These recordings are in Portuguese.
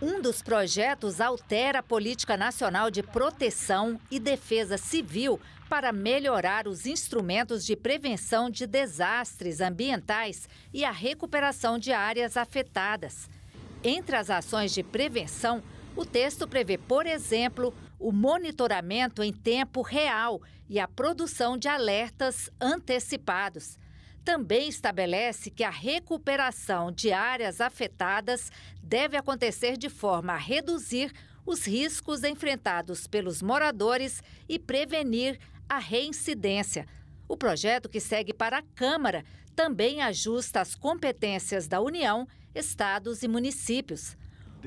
Um dos projetos altera a política nacional de proteção e defesa civil para melhorar os instrumentos de prevenção de desastres ambientais e a recuperação de áreas afetadas. Entre as ações de prevenção, o texto prevê, por exemplo, o monitoramento em tempo real e a produção de alertas antecipados também estabelece que a recuperação de áreas afetadas deve acontecer de forma a reduzir os riscos enfrentados pelos moradores e prevenir a reincidência. O projeto que segue para a Câmara também ajusta as competências da União, estados e municípios.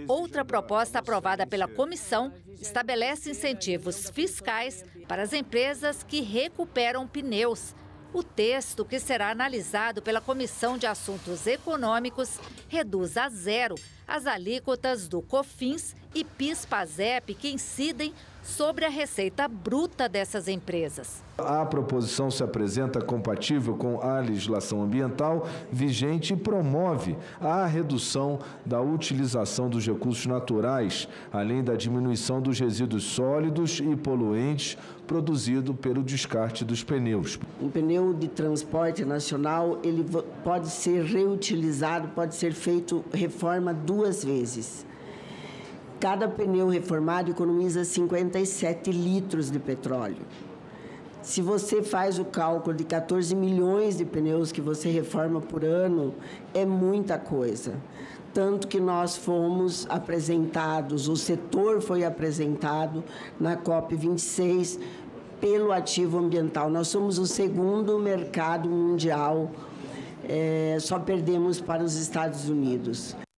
Outra proposta aprovada pela comissão estabelece incentivos fiscais para as empresas que recuperam pneus o texto, que será analisado pela Comissão de Assuntos Econômicos, reduz a zero as alíquotas do COFINS e PIS/PASEP que incidem sobre a receita bruta dessas empresas. A proposição se apresenta compatível com a legislação ambiental vigente e promove a redução da utilização dos recursos naturais, além da diminuição dos resíduos sólidos e poluentes produzido pelo descarte dos pneus. Um pneu de transporte nacional, ele pode ser reutilizado, pode ser feito reforma duas vezes. Cada pneu reformado economiza 57 litros de petróleo. Se você faz o cálculo de 14 milhões de pneus que você reforma por ano, é muita coisa. Tanto que nós fomos apresentados, o setor foi apresentado na COP26 pelo ativo ambiental. Nós somos o segundo mercado mundial, é, só perdemos para os Estados Unidos.